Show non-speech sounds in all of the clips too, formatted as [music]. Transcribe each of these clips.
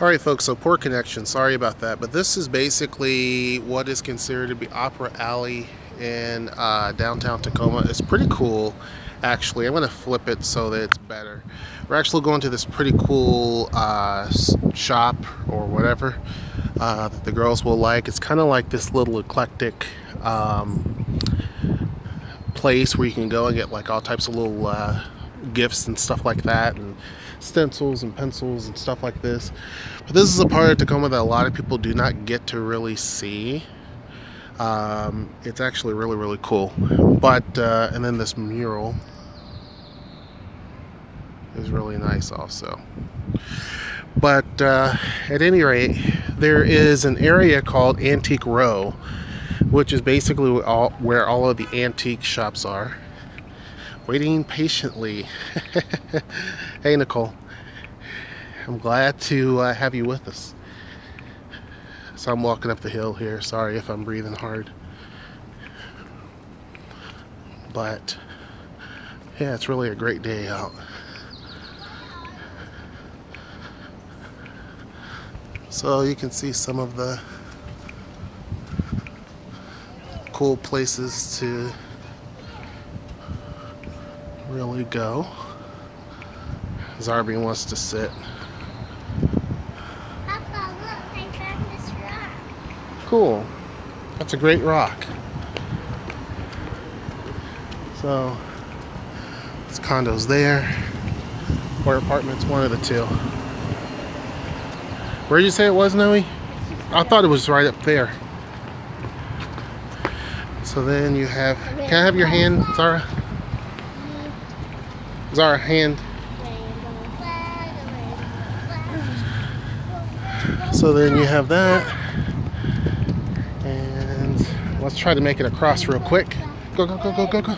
Alright folks, so poor connection, sorry about that, but this is basically what is considered to be Opera Alley in uh, downtown Tacoma. It's pretty cool actually. I'm going to flip it so that it's better. We're actually going to this pretty cool uh, shop or whatever uh, that the girls will like. It's kind of like this little eclectic um, place where you can go and get like all types of little uh, gifts and stuff like that and stencils and pencils and stuff like this. But this is a part of Tacoma that a lot of people do not get to really see. Um, it's actually really, really cool. But, uh, and then this mural is really nice also. But uh, at any rate, there is an area called Antique Row, which is basically all, where all of the antique shops are. Waiting patiently. [laughs] hey, Nicole. I'm glad to uh, have you with us. So I'm walking up the hill here. Sorry if I'm breathing hard. But yeah, it's really a great day out. So you can see some of the cool places to really go. Zarby wants to sit. Papa, look, I found this rock. Cool. That's a great rock. So, it's condos there, or apartments, one of the two. Where did you say it was, Noe? I thought it was right up there. So then you have, can I have your hand, Zara? Zara, hand. So then you have that. And let's try to make it across real quick. Go, go, go, go, go, go.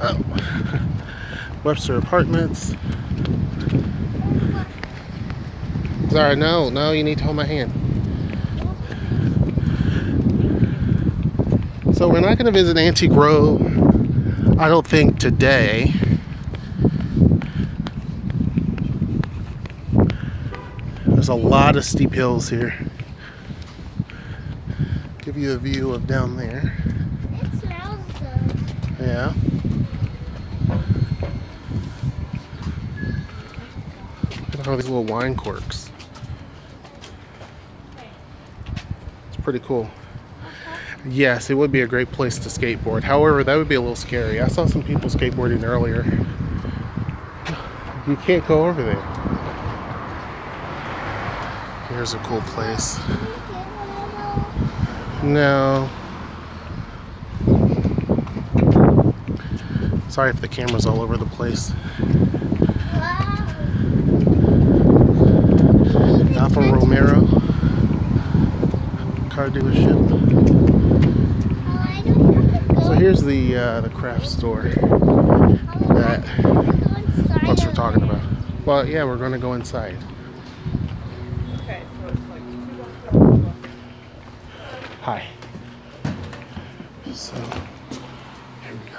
Oh. [laughs] Webster Apartments. Zara, no, no, you need to hold my hand. So we're not going to visit Antique Row, I don't think today. There's a lot of steep hills here. Give you a view of down there. It smells good. Yeah. Look at all these little wine corks. It's pretty cool. Yes, it would be a great place to skateboard. However, that would be a little scary. I saw some people skateboarding earlier. You can't go over there. Here's a cool place. No. Sorry if the camera's all over the place. Alfa Romero car dealership. So here's the uh, the craft store that folks were talking about. Well, yeah, we're going to go inside. Okay, so it's like two blocks up. Hi. So here we go.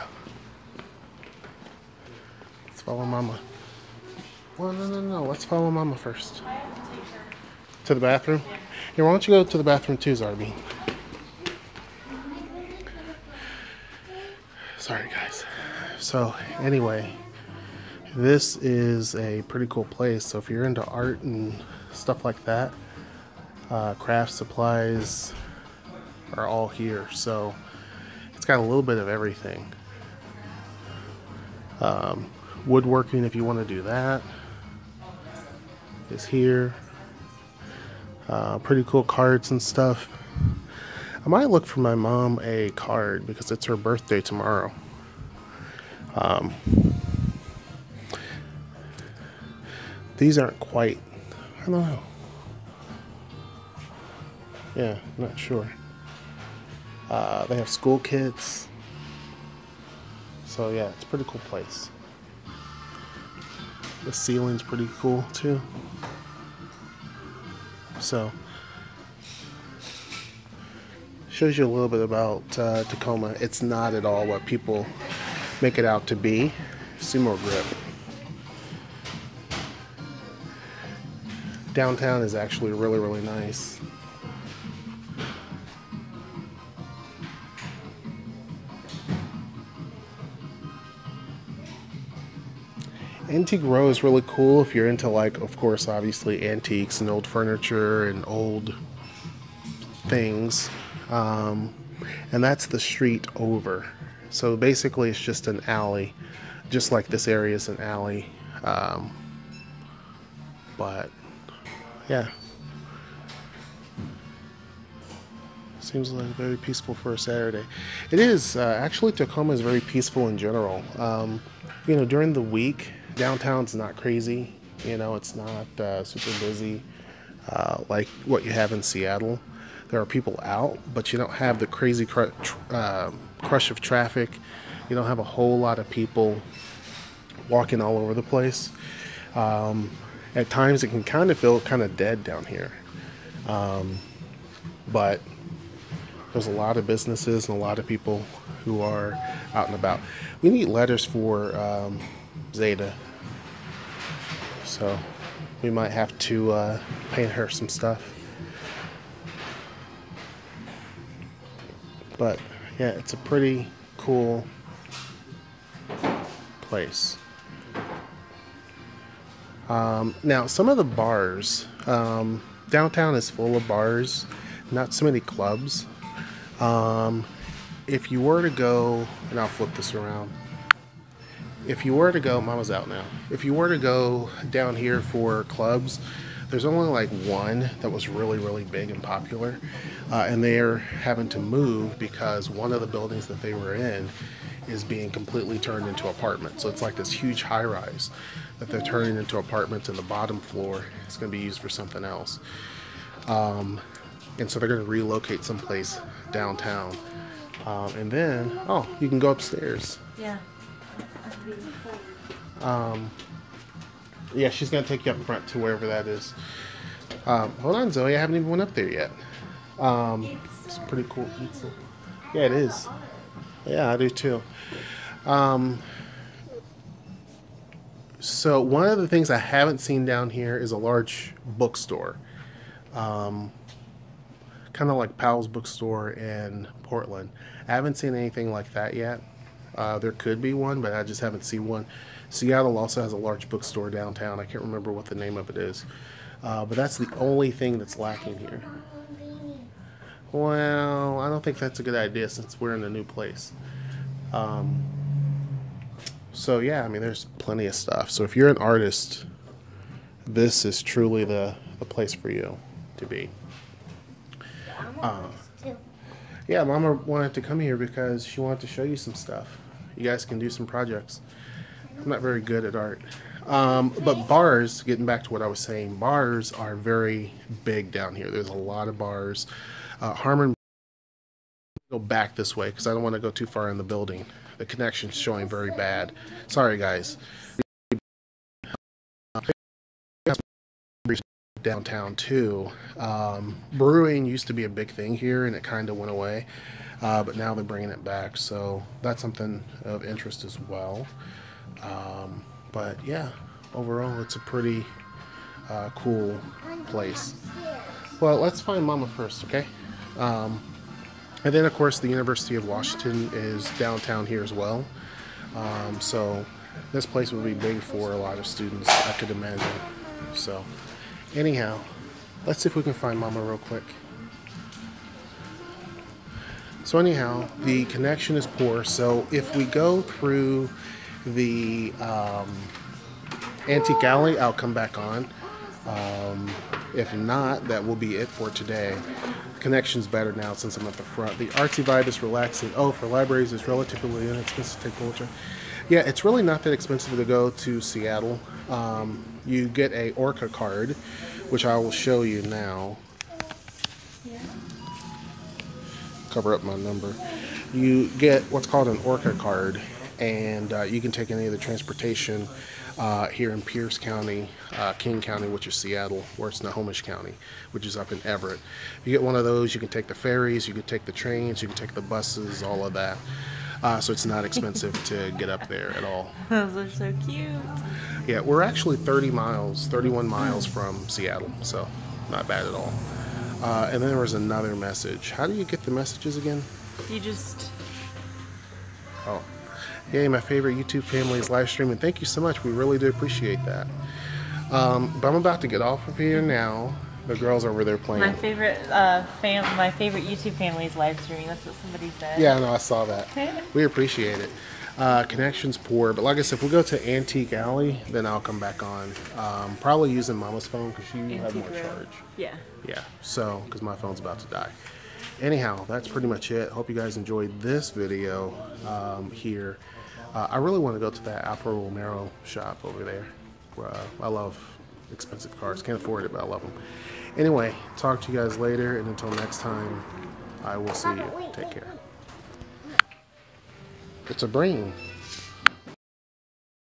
Let's follow Mama. Well, no, no, no. Let's follow Mama first. To the bathroom. Here, why don't you go to the bathroom too, Zarby? Sorry, guys. So anyway, this is a pretty cool place. So if you're into art and stuff like that, uh, craft supplies are all here. So it's got a little bit of everything. Um, woodworking, if you want to do that, is here. Uh, pretty cool cards and stuff. I might look for my mom a card because it's her birthday tomorrow. Um, these aren't quite. I don't know. Yeah, not sure. Uh, they have school kits. So yeah, it's a pretty cool place. The ceiling's pretty cool too. So shows you a little bit about uh, Tacoma. It's not at all what people make it out to be. Sumo grip. downtown is actually really, really nice. Antique Row is really cool if you're into like, of course, obviously antiques and old furniture and old things. Um, and that's the street over. So basically, it's just an alley, just like this area is an alley. Um, but yeah, seems like very peaceful for a Saturday. It is uh, actually Tacoma is very peaceful in general. Um, you know, during the week, downtown's not crazy. You know, it's not uh, super busy uh, like what you have in Seattle. There are people out, but you don't have the crazy cr- uh, crush of traffic. You don't have a whole lot of people walking all over the place. Um, at times, it can kind of feel kind of dead down here. Um, but there's a lot of businesses and a lot of people who are out and about. We need letters for um, Zeta, so we might have to uh, paint her some stuff. But yeah, it's a pretty cool place. Um, now, some of the bars, um, downtown is full of bars, not so many clubs. Um, if you were to go, and I'll flip this around. If you were to go, Mama's out now. If you were to go down here for clubs, there's only like one that was really, really big and popular. Uh, and they're having to move because one of the buildings that they were in is being completely turned into apartments. So it's like this huge high rise that they're turning into apartments, and the bottom floor is going to be used for something else. Um, and so they're going to relocate someplace downtown. Um, and then, oh, you can go upstairs. Yeah. Yeah, she's gonna take you up front to wherever that is. Um, hold on, Zoe. I haven't even went up there yet. Um, it's pretty cool. Yeah, it is. Yeah, I do too. Um, so one of the things I haven't seen down here is a large bookstore, um, kind of like Powell's bookstore in Portland. I haven't seen anything like that yet. Uh, there could be one, but I just haven't seen one. Seattle also has a large bookstore downtown. I can't remember what the name of it is, uh, but that's the only thing that's lacking here. Well, I don't think that's a good idea since we're in a new place. Um, so yeah, I mean, there's plenty of stuff. So if you're an artist, this is truly the the place for you to be. I'm. Yeah, Mama wanted to come here because she wanted to show you some stuff. You guys can do some projects. I'm not very good at art. Um, but bars, getting back to what I was saying, bars are very big down here. There's a lot of bars. Uh, Harmon, go back this way because I don't want to go too far in the building. The connection's showing very bad. Sorry, guys. Downtown too. Um, brewing used to be a big thing here, and it kind of went away. Uh, but now they're bringing it back, so that's something of interest as well. Um, but yeah, overall, it's a pretty uh, cool place. Well, let's find Mama first, okay? Um, and then, of course, the University of Washington is downtown here as well. Um, so this place would be big for a lot of students, I could imagine. So, anyhow, let's see if we can find Mama real quick. So anyhow, the connection is poor. So if we go through the um, antique alley, I'll come back on. Um, if not, that will be it for today. Connection's better now since I'm at the front. The artsy vibe is relaxing. Oh, for libraries, it's relatively inexpensive to take culture. Yeah, it's really not that expensive to go to Seattle. Um, you get a Orca card, which I will show you now. cover up my number. You get what's called an Orca card, and uh, you can take any of the transportation uh, here in Pierce County, uh, King County, which is Seattle, or it's Snohomish County, which is up in Everett. You get one of those, you can take the ferries, you can take the trains, you can take the buses, all of that. Uh, so it's not expensive to get up there at all. [laughs] Those are so cute. Yeah, we're actually 30 miles, 31 miles from Seattle, so not bad at all. Uh, and then there was another message. How do you get the messages again? You just Oh, yay, my favorite YouTube family is live streaming. Thank you so much. We really do appreciate that. Um, but I'm about to get off of here now. The girls over there playing. my favorite uh fam my favorite YouTube family is live streaming. That's what somebody said. Yeah, no, I saw that. We appreciate it. Uh, connection's poor, but like I said, if we go to Antique Alley, then I'll come back on. Um, probably using Mama's phone because she have more charge. Yeah. Yeah, so, because my phone's about to die. Anyhow, that's pretty much it. Hope you guys enjoyed this video um, here. Uh, I really want to go to that Alfa Romero shop over there. Uh, I love expensive cars. Can't afford it, but I love them. Anyway, talk to you guys later, and until next time, I will see you. Take care. It's a brain.